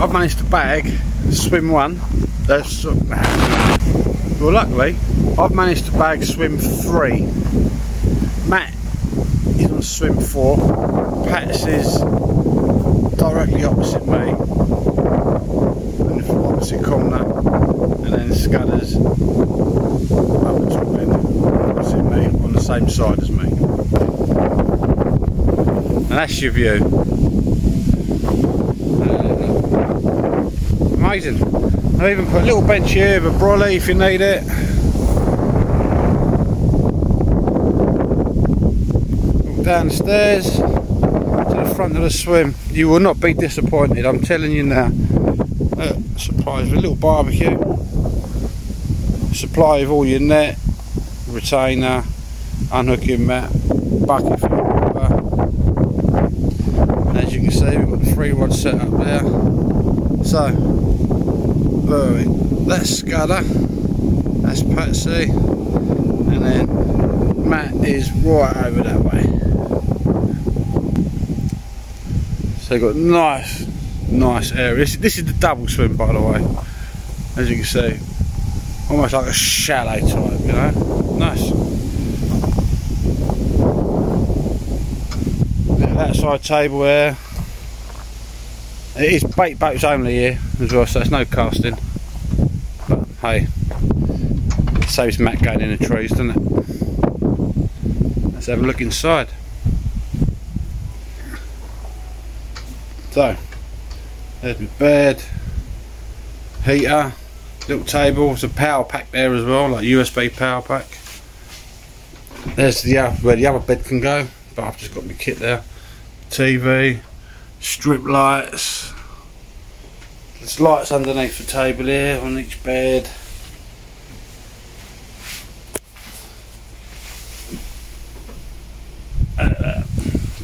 I've managed to bag swim one. So, well, luckily, I've managed to bag swim three. Matt is on swim four. Pats is directly opposite me, in the opposite corner, and then Scudders up the top end, opposite me, on the same side as me. And that's your view. Amazing. I even put a little bench here with a brolly if you need it. Downstairs to the front of the swim. You will not be disappointed, I'm telling you now. Uh, supplies with a little barbecue. Supply of all your net, retainer, unhooking mat, bucket as you can see, we've got the three rod set up there. So, That's Scudder, that's Patsy, and then Matt is right over that way. So got nice, nice area. This, is the double swim by the way, as you can see. Almost like a chalet type, you know? Nice. That side table there. It is bait boats only here as well, so there's no casting. But hey, it saves Matt going in the trees, doesn't it? Let's have a look inside. So, there's my bed, heater, little table, there's a power pack there as well, like USB power pack. There's the other, where the other bed can go, but I've just got my kit there. TV, strip lights. There's lights underneath the table here on each bed.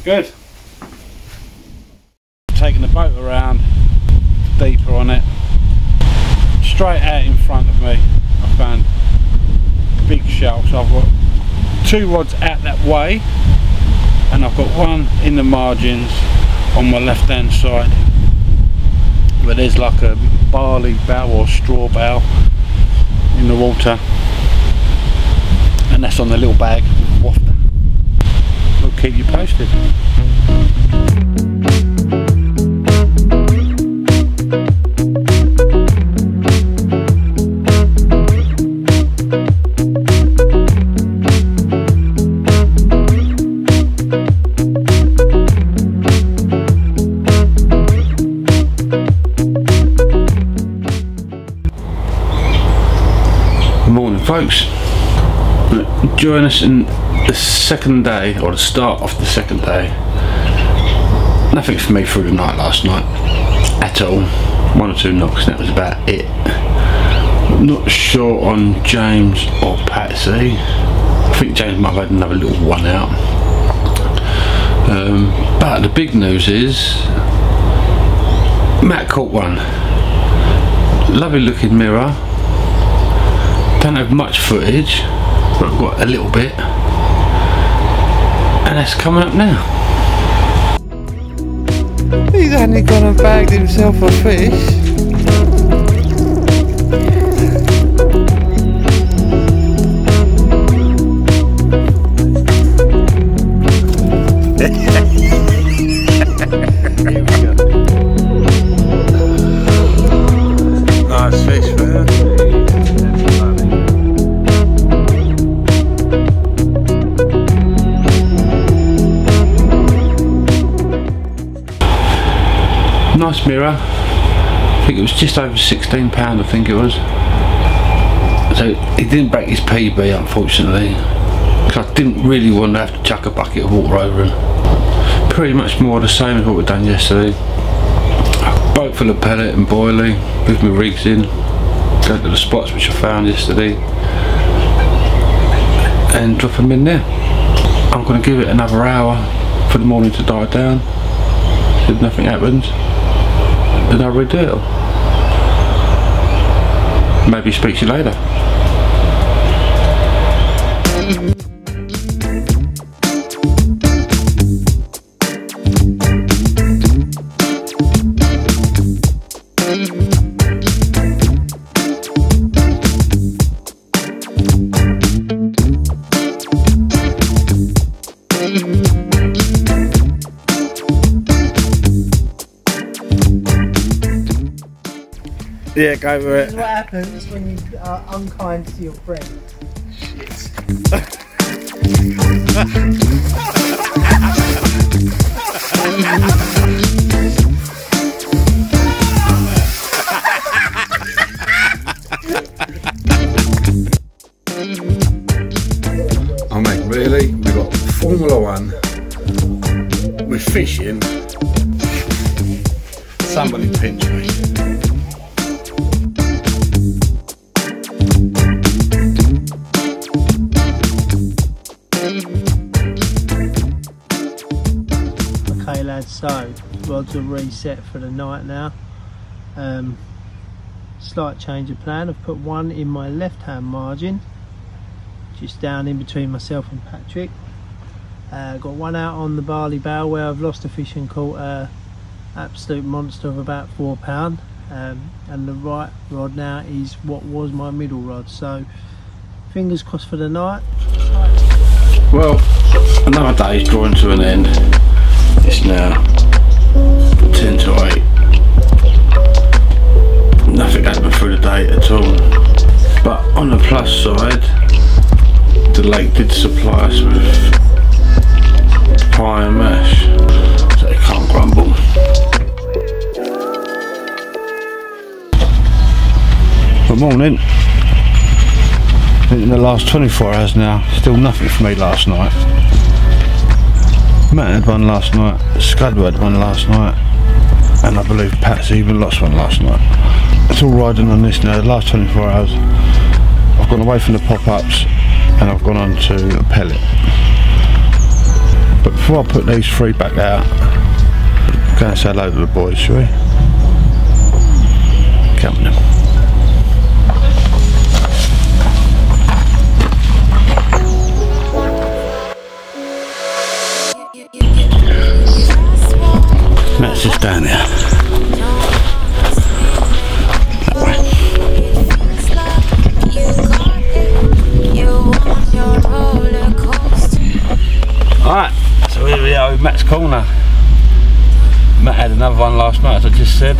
Good. Taking the boat around deeper on it. Straight out in front of me I found big shelf so I've got two rods out that way and I've got one in the margins on my left hand side where there's like a barley bough or straw bough in the water and that's on the little bag wafter. We'll keep you posted. Morning folks. Join us in the second day or the start of the second day. Nothing for me through the night last night at all. One or two knocks and that was about it. Not sure on James or Patsy. I think James might have had another little one out. Um, but the big news is Matt caught one. Lovely looking mirror don't have much footage but I've got a little bit. And that's coming up now. He's only gone and bagged himself a fish mirror. I think it was just over 16 pound I think it was. So he didn't break his PB unfortunately because I didn't really want to have to chuck a bucket of water over him. Pretty much more the same as what we've done yesterday. Boat full of pellet and boiling with my rigs in. Go to the spots which I found yesterday. And drop them in there. I'm going to give it another hour for the morning to die down. If nothing happens I'll redo. Maybe speak to you later. Yeah, go for This is what happens when you are unkind to your friends. I oh, mean, really, we've got Formula One, we're fishing. Somebody pinch me. Reset for the night now. Um, slight change of plan. I've put one in my left hand margin, just down in between myself and Patrick. Uh, got one out on the barley bow where I've lost a fish and caught a absolute monster of about four pound. Um, and the right rod now is what was my middle rod. So fingers crossed for the night. Well, another day's drawing to an end. It's now 10 to 8. Nothing happened through the day at all. But on the plus side, the lake did supply us with pie and mash, so they can't grumble. Good morning. In the last 24 hours now, still nothing for me last night. Matt had one last night, Scud had one last night, and I believe Pat's even lost one last night. It's all riding on this now, the last 24 hours. I've gone away from the pop-ups and I've gone on to a pellet. But before I put these three back out, go and say hello to the boys, shall we? Come on Alright, so here we are with Matt's corner. Matt had another one last night, as I just said.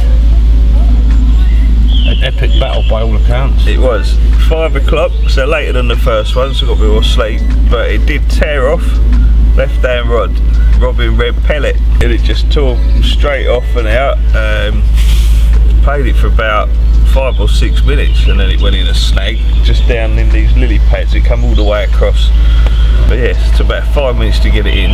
An epic battle by all accounts. It was five o'clock, so later than the first one, so got a bit more sleep. But it did tear off left hand rod, Robin Red pellet, and it just tore straight off and out. Um, played it for about five or six minutes, and then it went in a snag just down in these lily pads. It come all the way across. But yes, it took about five minutes to get it in.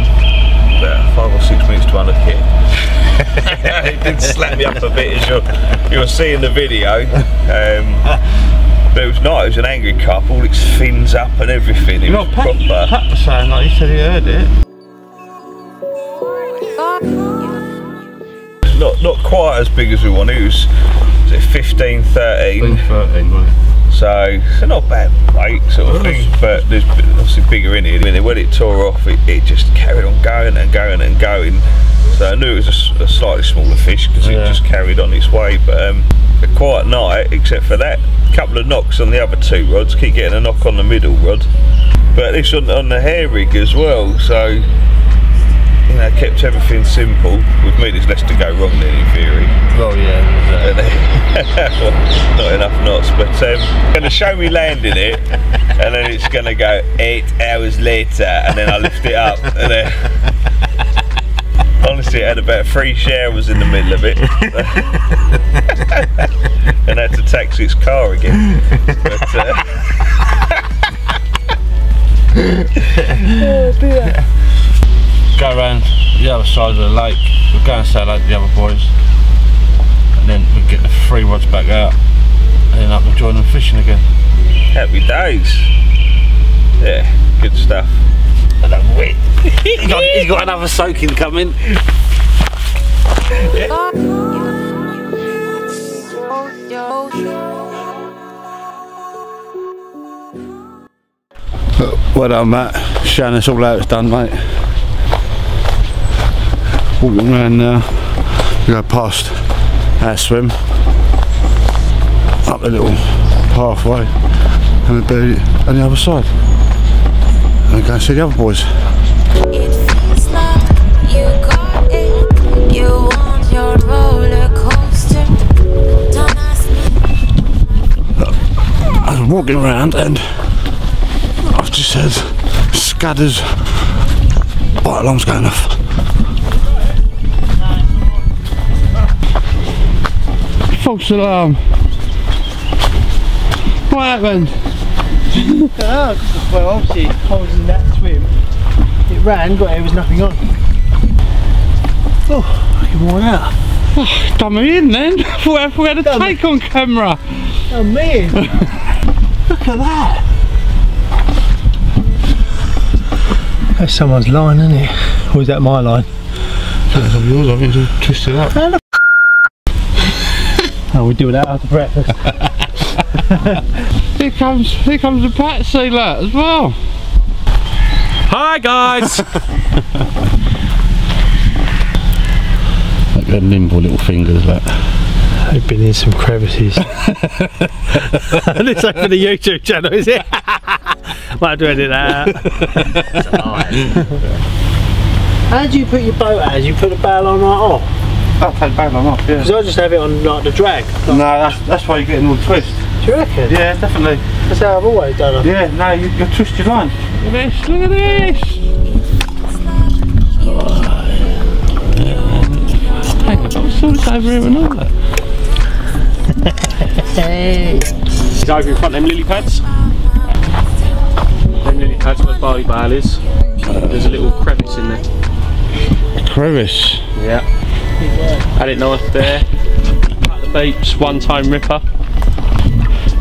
About five or six minutes to unhook it. it did slap me up a bit as you're, you're seeing the video. Um, but it was nice, it was an angry cup, all its fins up and everything. It You was know, Pat, proper. Pat was saying like, he said he heard it. Not not quite as big as we wanted, it was, was it 15, 13. 13, right. So, so not bad weight sort of thing, but there's obviously bigger in it. I mean, when it tore off, it, it just carried on going and going and going. So I knew it was a slightly smaller fish because Yeah. it just carried on its way. But um, a quiet night, except for that couple of knocks on the other two rods. Keep getting a knock on the middle rod, but this on, on the hair rig as well. So you know, kept everything simple. With me, there's less to go wrong then in theory. Well, yeah. And then- not enough knots, but um, going to show me landing it, and then it's going to go eight hours later, and then I lift it up, and then honestly, it had about three showers in the middle of it, and had to taxi its car again. But, uh, Go around the other side of the lake. We'll go and say hello to the other boys. And then we'll get the three rods back out. And then I can join them fishing again. happy days. Yeah, good stuff. he's, got, he's got another soaking coming. Well done, Matt. Showing us all how it's done, mate walk along and uh, go past our swim. Up the little pathway. And we'll be on the other side. And go and see the other boys. I was walking around and I've just heard Scudder's. bite alarms going off. False alarm. What happened? Oh, well, obviously, I was in that swim. It ran, got there was nothing on. Oh, fucking worn out. Done me in then. Thought I had a Done. take on camera. Oh man! Look at that! That's someone's line, isn't it? Or is that my line? yours, I think it's twisted up. Oh, we do that after breakfast. Here comes, here comes the Patsy lot as well. Hi guys! Like their nimble little fingers, that. I've been in some crevices. this ain't for the YouTube channel, is it? Might have to edit that out. How do you put your boat out? Do you put the bail on right off? I'll take back on off, yeah. Because I just have it on like the drag. No, that's, that's why you're getting all twist. Do you reckon? Yeah, definitely. That's how I've always done it. Yeah, no, you, you twist your line. Look at this, look at this. Hang on, I saw this over here and all that. He's over in front of them lily pads. Them lily pads where barley bale is. There's a little crevice in there. Crevice. Yeah. Had it nice there. Cut the beeps, one time ripper.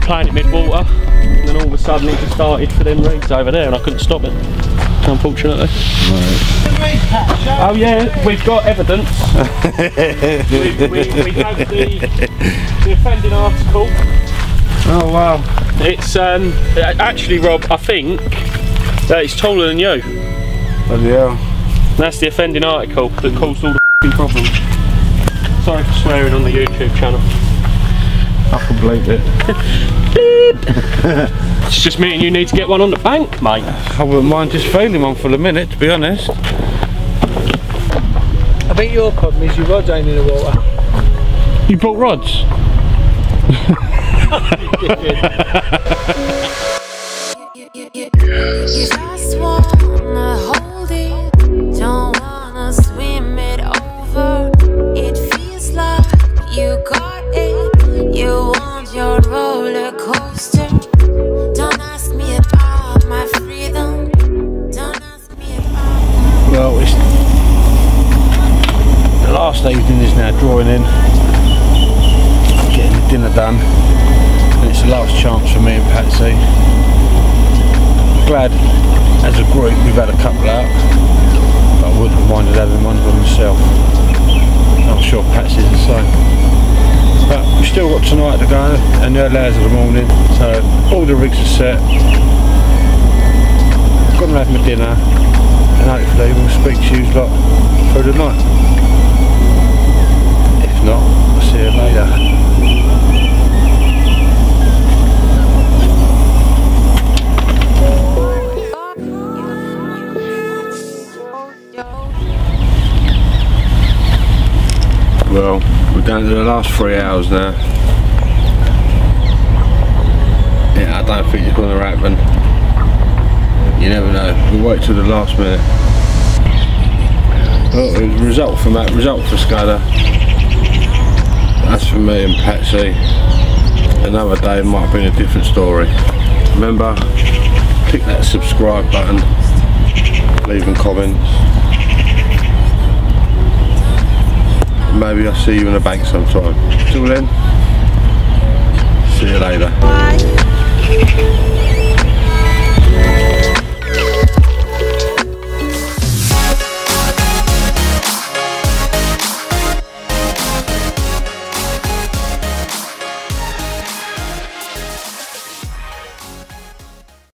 Playing it mid water. And then all of a sudden it just started for them reeds over there and I couldn't stop it. Unfortunately. Oh yeah, we've got evidence. we, we, we have the, the offending article. Oh wow. It's um actually Rob, I think that it's taller than you. Bloody hell. That's the offending article that caused all the f***ing problems. Sorry for swearing on the YouTube channel. I can believe it. It's just me and you need to get one on the bank, mate. I wouldn't mind just failing one for a minute, to be honest. I think your problem is your rods ain't in the water. You brought rods? You, we've had a couple out. But I wouldn't minded having one for myself. I'm sure Patsy's the same. But we've still got tonight to go and the early hours of the morning. So all the rigs are set. Gonna have my dinner and hopefully we'll speak to you lot through the night. If not, I'll see you later. Well, we're down to the last three hours now. Yeah, I don't think it's going to happen. You never know. We'll wait till the last minute. Well, it was a result from that, result for Scudder. That's for me and Patsy. Another day might have been a different story. Remember, click that subscribe button, leave leaving comments. Maybe I'll see you in the bank sometime. Till then, see you later. Why?